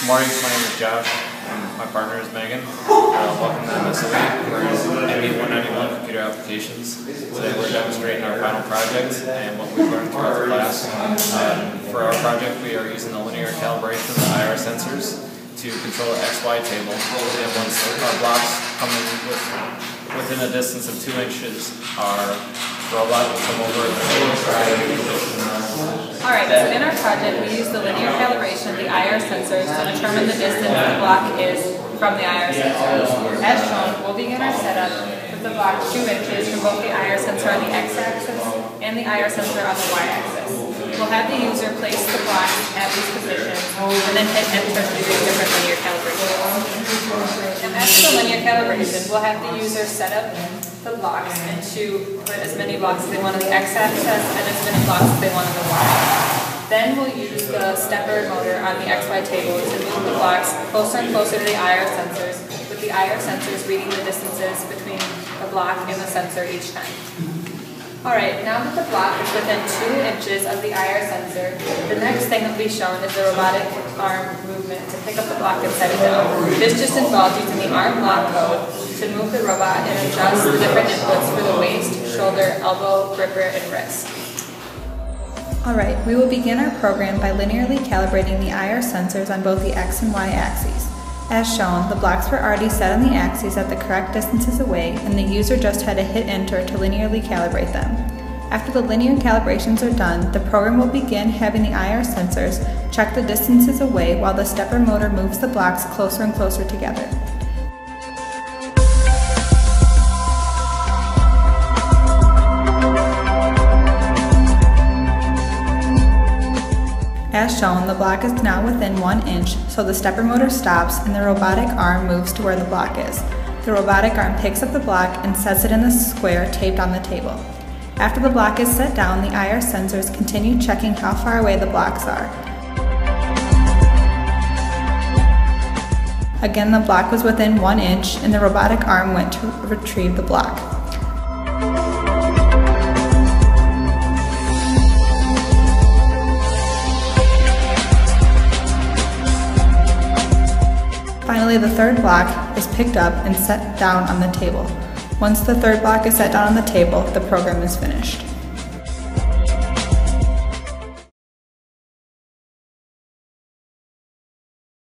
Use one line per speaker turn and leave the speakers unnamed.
Good morning, my name is Josh, and my partner is Megan. Uh, welcome to MSOE. We're in ME 191 Computer Applications. Today we're demonstrating our final project and what we've learned throughout the class. Um, for our project, we are using the linear calibration of the IR sensors to control the XY table. And once our blocks come in with, within a distance of two inches, our robot will come over and try to
Alright, so in our project, we use the linear calibration of the IR sensors to determine the distance the block is from the IR sensor. As shown, we'll begin our setup with the block 2 inches from both the IR sensor on the x-axis and the IR sensor on the y-axis. We'll have the user place the block at these positions and then hit enter to do different linear calibration. And after the linear calibration, we'll have the user set up the blocks and to put as many blocks as they want on the x-axis and as many blocks as they want on the y. Then we'll use the stepper motor on the xy table to move the blocks closer and closer to the IR sensors, with the IR sensors reading the distances between the block and the sensor each time. Alright, now that the block is within 2 inches of the IR sensor, the next thing that will be shown is the robotic arm movement to pick up the block and set it down. This just involves using the arm lock code to move the robot and adjust the different inputs for the waist, shoulder, elbow, gripper, and wrist.
Alright, we will begin our program by linearly calibrating the IR sensors on both the X and Y axes. As shown, the blocks were already set on the axes at the correct distances away, and the user just had to hit enter to linearly calibrate them. After the linear calibrations are done, the program will begin having the IR sensors check the distances away while the stepper motor moves the blocks closer and closer together. As shown, the block is now within one inch, so the stepper motor stops and the robotic arm moves to where the block is. The robotic arm picks up the block and sets it in the square taped on the table. After the block is set down, the IR sensors continue checking how far away the blocks are. Again, the block was within one inch and the robotic arm went to retrieve the block. Finally, the third block is picked up and set down on the table. Once the third block is set down on the table, the program is finished.